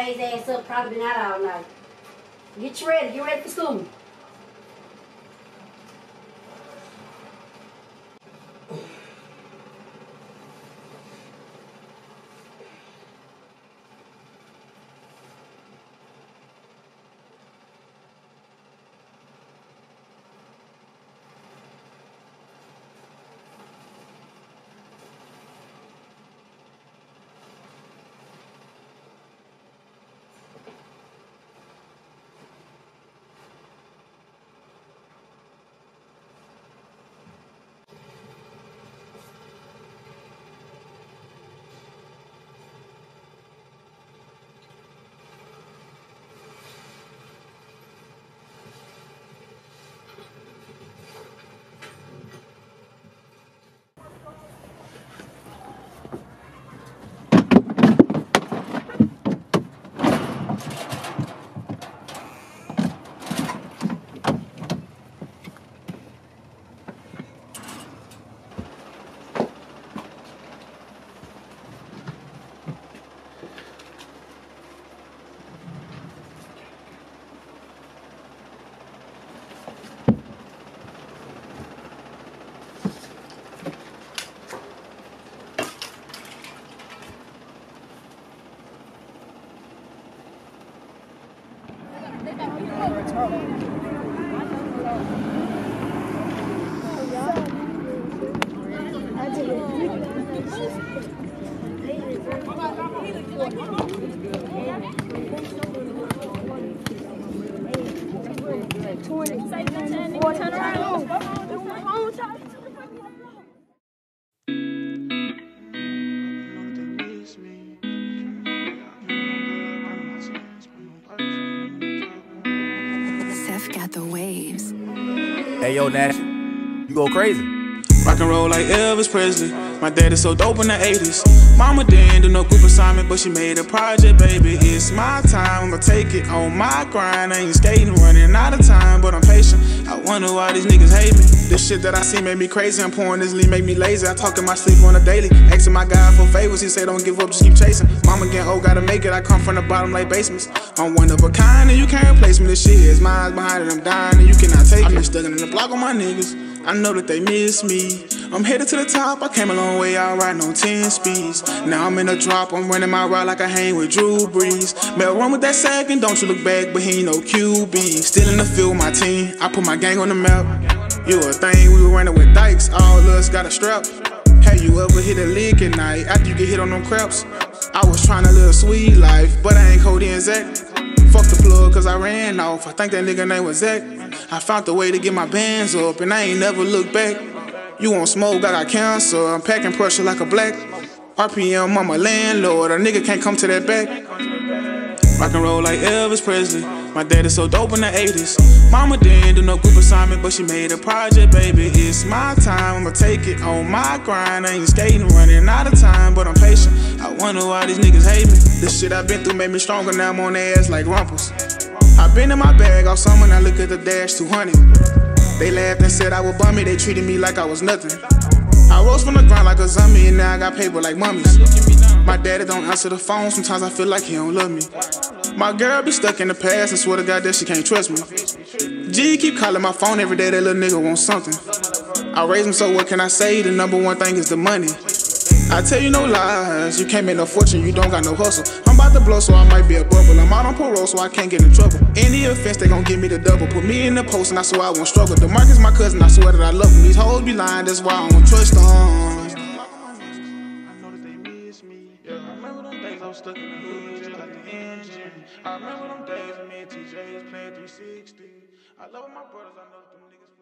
his ass up, probably been out all night. Get you ready, get ready for school. Seth Hey yo, Nash, you go crazy. Rock and roll like Elvis Presley. My dad is so dope in the 80s. Mama didn't do no group assignment, but she made a project, baby. It's my time, I'ma take it on my grind. I ain't skating, running out of time, but I'm patient. I wonder why these niggas hate me. This shit that I see made me crazy. I'm pouring this lean, make me lazy. I talk in my sleep on a daily. Asking my God for favors, he say don't give up, just keep chasing. Mama getting old, gotta make it. I come from the bottom like basements. I'm one of a kind, and you can't replace me. This shit is mine behind it, I'm dying, and you cannot take it. I'm stuck in the block on my niggas. I know that they miss me. I'm headed to the top. I came a long way I ride on 10 speeds. Now I'm in a drop. I'm running my ride like I hang with Drew Brees. Mel run with that second. Don't you look back, but he ain't no QB. Still in the field with my team. I put my gang on the map. You a thing. We were running with dykes. All us got a strap. Have you ever hit a lick at night after you get hit on them craps? I was trying to live a sweet life, but I ain't Cody and Zack. Fuck the plug, cause I ran off. I think that nigga name was Zach. I found the way to get my bands up, and I ain't never looked back. You want smoke, I got cancer. I'm packing pressure like a black. RPM, I'm a landlord. A nigga can't come to that back. Rock and roll like Elvis Presley. My dad is so dope in the 80s. Mama didn't do no group assignment, but she made a project, baby. It's my time, I'ma take it on my grind. I ain't skating, running out of time, wonder why these niggas hate me. This shit I've been through made me stronger, now I'm on their ass like rumples. I've been in my bag all summer, now look at the dash 200. They laughed and said I was bummy, they treated me like I was nothing. I rose from the ground like a zombie, and now I got paper like mummies. My daddy don't answer the phone, sometimes I feel like he don't love me. My girl be stuck in the past and swear to God that she can't trust me. G keep calling my phone every day, that little nigga wants something. I raise him, so what can I say? The number one thing is the money. I tell you no lies, you can't make no fortune, you don't got no hustle. I'm about to blow, so I might be a bubble. I'm out on parole, so I can't get in trouble. Any offense, they gon' give me the double. Put me in the post, and I swear I won't struggle. The Marcus my cousin, I swear that I love him. These hoes be lying, that's why I don't trust them. I know that they miss me. Yeah, I remember them days I was stuck in the hood, just like the. I remember them days when me and TJ's playing 360. I love my brothers, I know them niggas